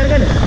benar kan?